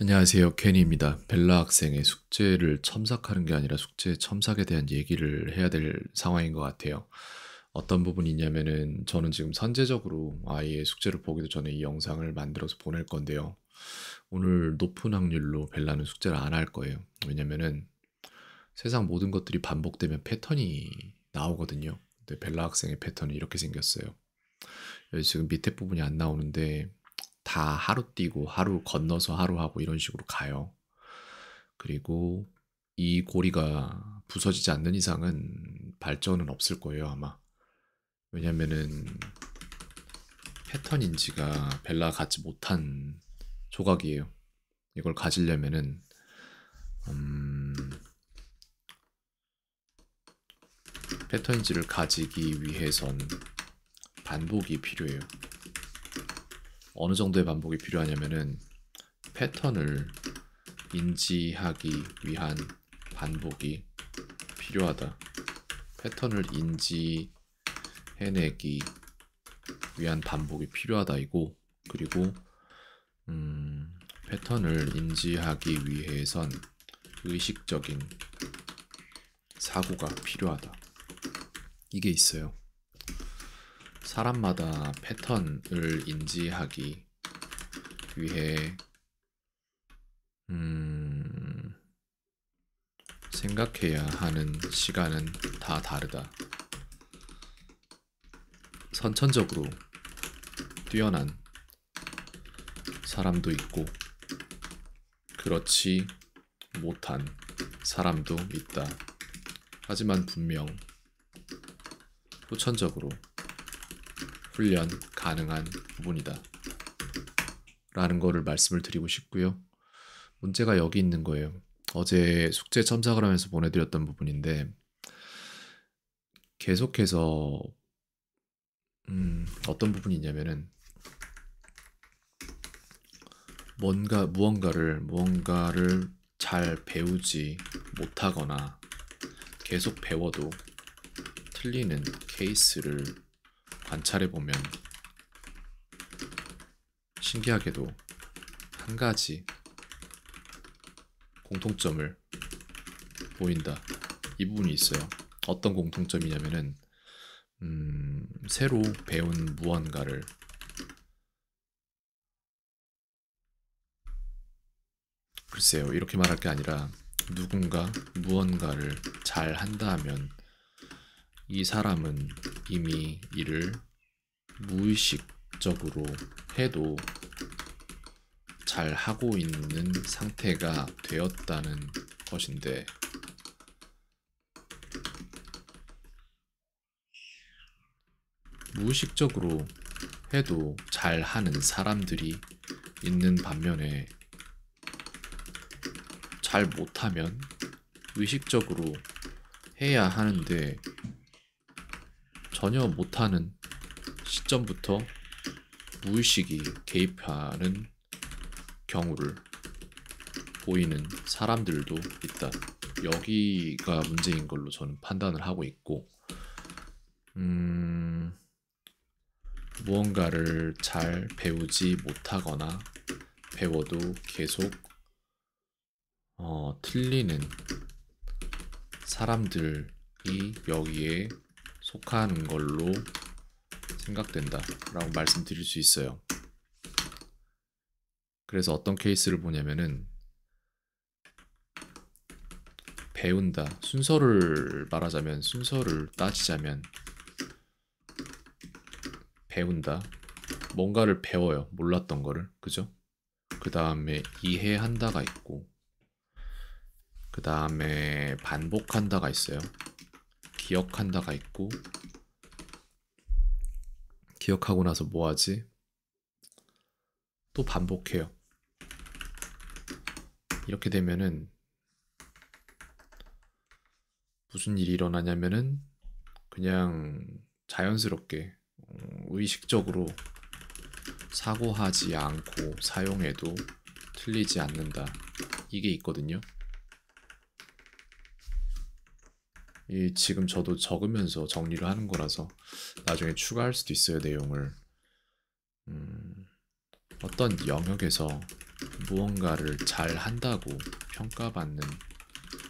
안녕하세요. 케니입니다. 벨라 학생의 숙제를 첨삭하는 게 아니라 숙제 첨삭에 대한 얘기를 해야 될 상황인 것 같아요. 어떤 부분이 있냐면은 저는 지금 선제적으로 아이의 숙제를 보기도 전에 이 영상을 만들어서 보낼 건데요. 오늘 높은 확률로 벨라는 숙제를 안 할 거예요. 왜냐면은 세상 모든 것들이 반복되면 패턴이 나오거든요. 근데 벨라 학생의 패턴은 이렇게 생겼어요. 지금 밑에 부분이 안 나오는데 다 하루 뛰고 하루 건너서 하루 하고 이런 식으로 가요. 그리고 이 고리가 부서지지 않는 이상은 발전은 없을 거예요, 아마. 왜냐면은 패턴 인지가 벨라가 갖지 못한 조각이에요. 이걸 가지려면은 음, 패턴 인지를 가지기 위해선 반복이 필요해요. 어느 정도의 반복이 필요하냐면은 패턴을 인지하기 위한 반복이 필요하다. 패턴을 인지해내기 위한 반복이 필요하다이고 그리고 음, 패턴을 인지하기 위해선 의식적인 사고가 필요하다. 이게 있어요. 사람마다 패턴을 인지하기 위해 음, 생각해야 하는 시간은 다 다르다. 선천적으로 뛰어난 사람도 있고 그렇지 못한 사람도 있다. 하지만 분명 후천적으로 훈련 가능한 부분이다. 라는 거를 말씀을 드리고 싶고요. 문제가 여기 있는 거예요. 어제 숙제 첨삭을 하면서 보내드렸던 부분인데 계속해서 음, 어떤 부분이 있냐면은 뭔가 무언가를 무언가를 잘 배우지 못하거나 계속 배워도 틀리는 케이스를 관찰해 보면 신기하게도 한 가지 공통점을 보인다. 이 부분이 있어요. 어떤 공통점이냐면은 음, 새로 배운 무언가를 글쎄요 이렇게 말할 게 아니라 누군가 무언가를 잘 한다 하면 이 사람은 이미 이를 무의식적으로 해도 잘 하고 있는 상태가 되었다는 것인데 무의식적으로 해도 잘 하는 사람들이 있는 반면에 잘 못하면 의식적으로 해야 하는데 전혀 못하는 시점부터 무의식이 개입하는 경우를 보이는 사람들도 있다. 여기가 문제인 걸로 저는 판단을 하고 있고, 음, 무언가를 잘 배우지 못하거나 배워도 계속 어, 틀리는 사람들이 여기에 속하는 걸로 생각된다 라고 말씀드릴 수 있어요. 그래서 어떤 케이스를 보냐면은 배운다. 순서를 말하자면 순서를 따지자면 배운다. 뭔가를 배워요. 몰랐던 거를. 그죠? 그 다음에 이해한다가 있고 그 다음에 반복한다가 있어요 기억한다가 있고 기억하고 나서 뭐 하지? 또 반복해요. 이렇게 되면은 무슨 일이 일어나냐면은 그냥 자연스럽게 어, 의식적으로 사고하지 않고 사용해도 틀리지 않는다. 이게 있거든요. 이 지금 저도 적으면서 정리를 하는 거라서 나중에 추가할 수도 있어요 내용을 음, 어떤 영역에서 무언가를 잘 한다고 평가받는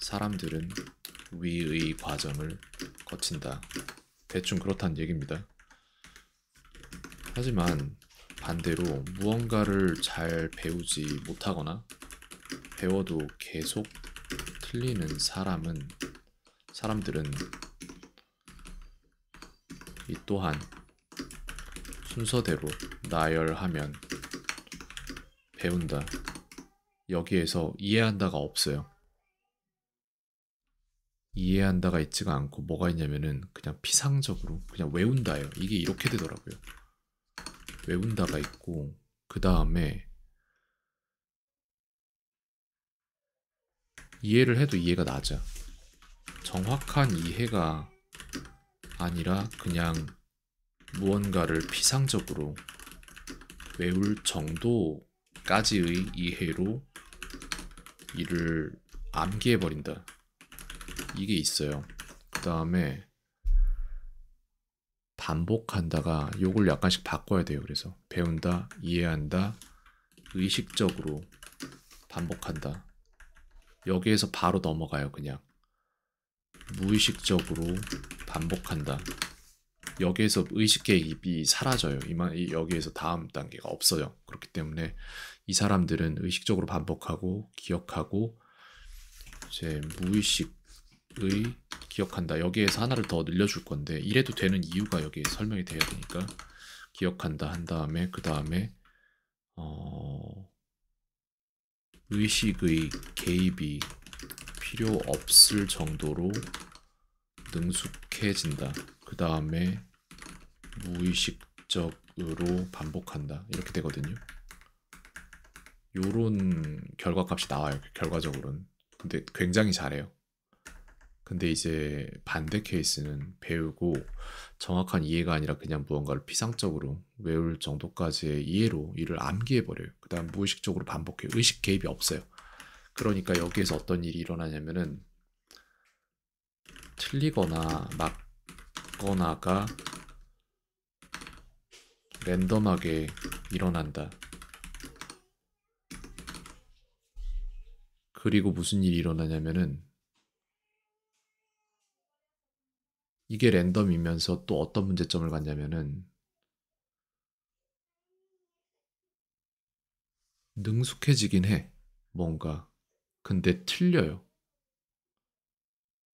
사람들은 위의 과정을 거친다. 대충 그렇다는 얘기입니다. 하지만 반대로 무언가를 잘 배우지 못하거나 배워도 계속 틀리는 사람은 사람들은 이 또한 순서대로 나열하면 배운다. 여기에서 이해한다가 없어요. 이해한다가 있지가 않고 뭐가 있냐면은 그냥 피상적으로 그냥 외운다예요. 이게 이렇게 되더라고요. 외운다가 있고 그 다음에 이해를 해도 이해가 낮아. 정확한 이해가 아니라 그냥 무언가를 피상적으로 외울 정도까지의 이해로 이를 암기해버린다. 이게 있어요. 그 다음에 반복한다가 요걸 약간씩 바꿔야 돼요. 그래서 배운다, 이해한다, 의식적으로 반복한다. 여기에서 바로 넘어가요. 그냥 무의식적으로 반복한다. 여기에서 의식 개입이 사라져요. 이만 여기에서 다음 단계가 없어요. 그렇기 때문에 이 사람들은 의식적으로 반복하고 기억하고 이제 무의식의 기억한다. 여기에서 하나를 더 늘려줄 건데 이래도 되는 이유가 여기에 설명이 돼야 되니까 기억한다 한 다음에 그 다음에 어... 의식의 개입이 필요 없을 정도로 능숙해진다. 그 다음에 무의식적으로 반복한다. 이렇게 되거든요. 요런 결과값이 나와요. 결과적으로는. 근데 굉장히 잘해요. 근데 이제 반대 케이스는 배우고 정확한 이해가 아니라 그냥 무언가를 피상적으로 외울 정도까지의 이해로 이를 암기해버려요. 그 다음 무의식적으로 반복해요. 의식 개입이 없어요. 그러니까 여기에서 어떤 일이 일어나냐면은 틀리거나 맞거나가 랜덤하게 일어난다. 그리고 무슨 일이 일어나냐면은 이게 랜덤이면서 또 어떤 문제점을 갖냐면은 능숙해지긴 해. 뭔가. 근데 틀려요.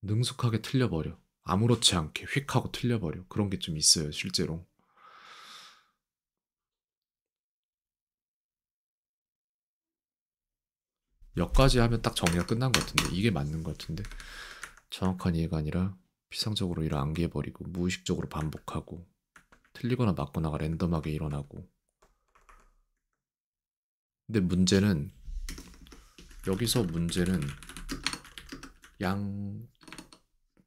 능숙하게 틀려버려. 아무렇지 않게 휙 하고 틀려버려. 그런 게 좀 있어요, 실제로. 여기까지 하면 딱 정리가 끝난 것 같은데 이게 맞는 것 같은데 정확한 이해가 아니라 피상적으로 일을 암기해버리고 무의식적으로 반복하고 틀리거나 맞거나가 랜덤하게 일어나고 근데 문제는 여기서 문제는 양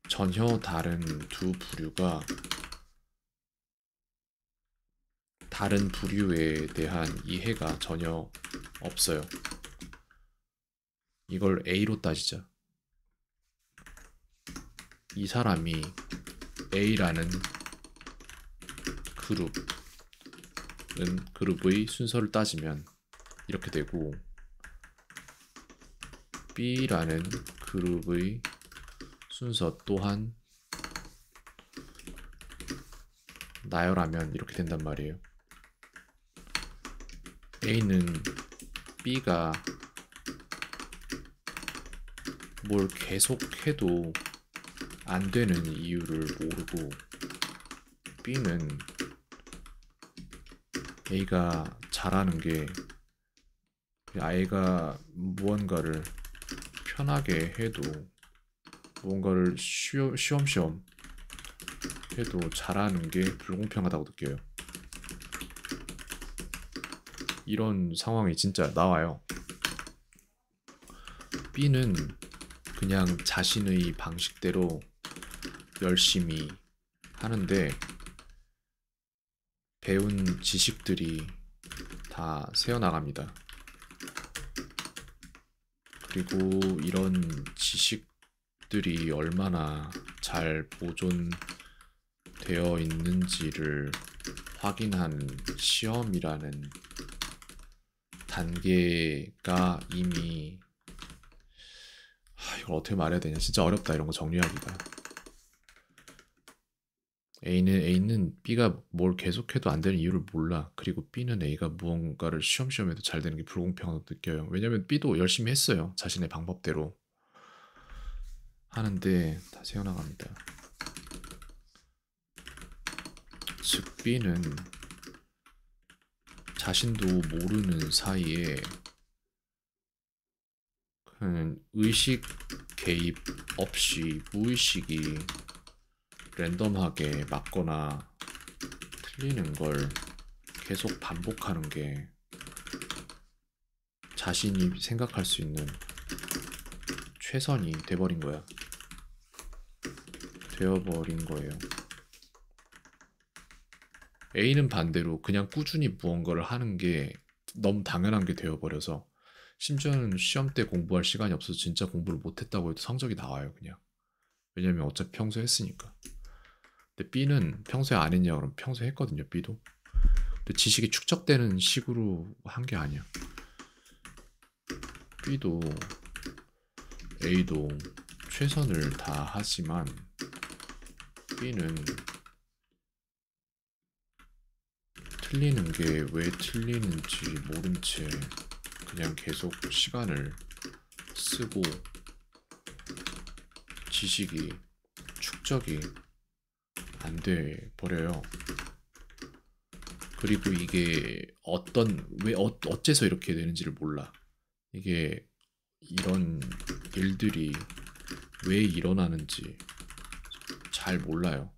전혀 다른 두 부류가 다른 부류에 대한 이해가 전혀 없어요. 이걸 A로 따지자. 이 사람이 A라는 그룹은 그룹의 순서를 따지면 이렇게 되고 B라는 그룹의 순서 또한 나열하면 이렇게 된단 말이에요. A는 B가 뭘 계속해도 안 되는 이유를 모르고 B는 A가 잘하는 게 아이가 무언가를 편하게 해도 무언가를 쉬엄, 쉬엄 쉬엄 해도 잘하는 게 불공평하다고 느껴요. 이런 상황이 진짜 나와요. B는 그냥 자신의 방식대로 열심히 하는데 배운 지식들이 다 새어나갑니다. 그리고 이런 지식들이 얼마나 잘 보존되어 있는지를 확인한 시험이라는 단계가 이미 하, 이걸 어떻게 말해야 되냐. 진짜 어렵다 이런 거 정리하기가 A는 A는 B가 뭘 계속해도 안 되는 이유를 몰라. 그리고 B는 A가 무언가를 쉬엄쉬엄 해도 잘 되는 게 불공평하다고 느껴요. 왜냐면 B도 열심히 했어요 자신의 방법대로. 하는데 다 새어나갑니다. 즉 B는 자신도 모르는 사이에 의식 개입 없이 무의식이 랜덤하게 맞거나 틀리는 걸 계속 반복하는 게 자신이 생각할 수 있는 최선이 돼버린 거야. 되어버린 거예요. A는 반대로 그냥 꾸준히 무언가를 하는 게 너무 당연한 게 되어버려서 심지어는 시험 때 공부할 시간이 없어서 진짜 공부를 못했다고 해도 성적이 나와요 그냥 왜냐면 어차피 평소에 했으니까 근데 B는 평소에 안 했냐 그러면 평소에 했거든요 B도. 근데 지식이 축적되는 식으로 한 게 아니야. B도 A도 최선을 다 하지만 B는 틀리는 게 왜 틀리는지 모른 채 그냥 계속 시간을 쓰고 지식이 축적이 안 돼 버려요. 그리고 이게 어떤 왜 어, 어째서 이렇게 되는지를 몰라. 이게 이런 일들이 왜 일어나는지 잘 몰라요.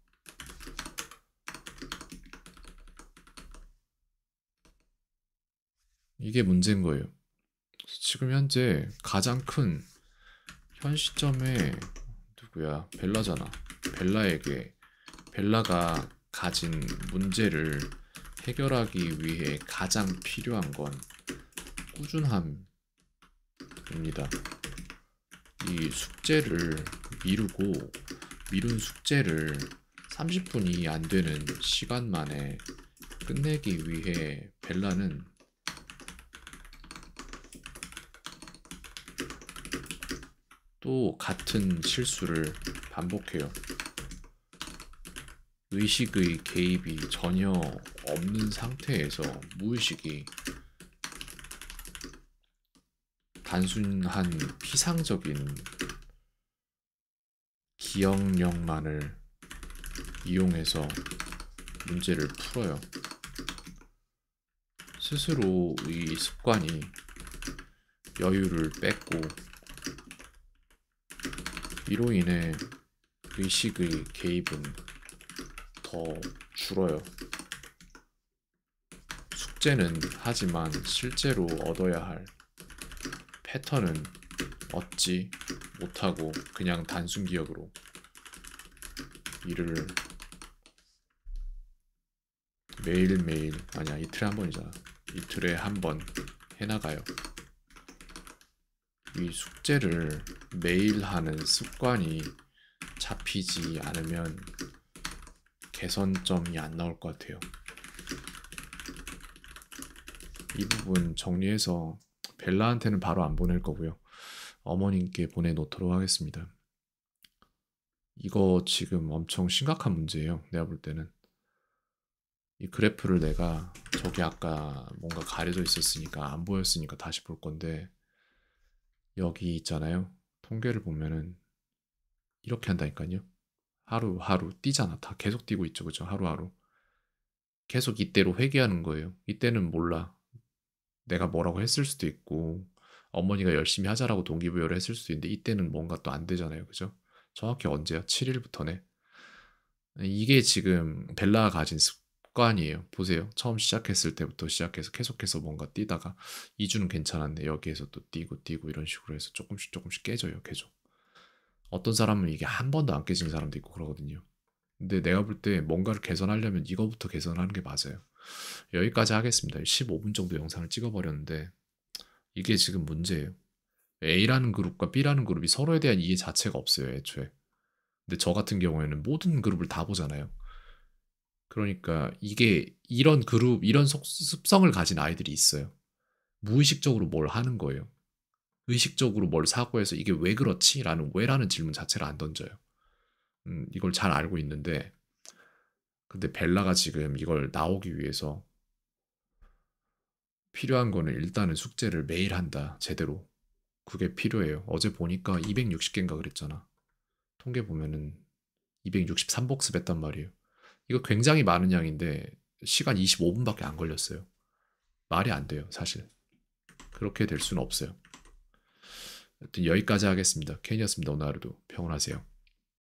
이게 문제인 거예요. 지금 현재 가장 큰 현 시점에 누구야? 벨라잖아. 벨라에게 벨라가 가진 문제를 해결하기 위해 가장 필요한 건 꾸준함입니다. 이 숙제를 미루고 미룬 숙제를 30분이 안 되는 시간 만에 끝내기 위해 벨라는 또 같은 실수를 반복해요. 의식의 개입이 전혀 없는 상태에서 무의식이 단순한 피상적인 기억력만을 이용해서 문제를 풀어요. 스스로의 습관이 여유를 뺏고 이로 인해 의식의 개입은 더 줄어요. 숙제는 하지만 실제로 얻어야 할 패턴은 얻지 못하고 그냥 단순 기억으로 일을 매일매일 아니야 이틀에 한 번이잖아 이틀에 한 번 해나가요. 이 숙제를 매일 하는 습관이 잡히지 않으면 개선점이 안 나올 것 같아요. 이 부분 정리해서 벨라한테는 바로 안 보낼 거고요. 어머님께 보내놓도록 하겠습니다. 이거 지금 엄청 심각한 문제예요. 내가 볼 때는. 이 그래프를 내가 저기 아까 뭔가 가려져 있었으니까 안 보였으니까 다시 볼 건데 여기 있잖아요. 통계를 보면은 이렇게 한다니까요. 하루하루 뛰잖아. 다 계속 뛰고 있죠. 그죠? 하루하루. 계속 이때로 회귀하는 거예요. 이때는 몰라. 내가 뭐라고 했을 수도 있고 어머니가 열심히 하자라고 동기부여를 했을 수도 있는데 이때는 뭔가 또 안 되잖아요. 그죠? 정확히 언제야? 7일부터네. 이게 지금 벨라가 가진 습관이에요. 보세요. 처음 시작했을 때부터 시작해서 계속해서 뭔가 뛰다가 2주는 괜찮았는데 여기에서 또 뛰고 뛰고 이런 식으로 해서 조금씩 조금씩 깨져요. 계속. 어떤 사람은 이게 한 번도 안 깨진 사람도 있고 그러거든요. 근데 내가 볼 때 뭔가를 개선하려면 이거부터 개선하는 게 맞아요. 여기까지 하겠습니다. 15분 정도 영상을 찍어버렸는데 이게 지금 문제예요. A라는 그룹과 B라는 그룹이 서로에 대한 이해 자체가 없어요, 애초에. 근데 저 같은 경우에는 모든 그룹을 다 보잖아요. 그러니까 이게 이런 그룹, 이런 속, 습성을 가진 아이들이 있어요. 무의식적으로 뭘 하는 거예요. 의식적으로 뭘 사고 해서 이게 왜 그렇지? 라는 왜라는 질문 자체를 안 던져요. 음, 이걸 잘 알고 있는데 근데 벨라가 지금 이걸 나오기 위해서 필요한 거는 일단은 숙제를 매일 한다. 제대로. 그게 필요해요. 어제 보니까 260개인가 그랬잖아. 통계 보면은 263복습 했단 말이에요. 이거 굉장히 많은 양인데 시간 25분밖에 안 걸렸어요. 말이 안 돼요, 사실. 그렇게 될 수는 없어요. 여기까지 하겠습니다. 캔이었습니다. 오늘 하루도 평온하세요.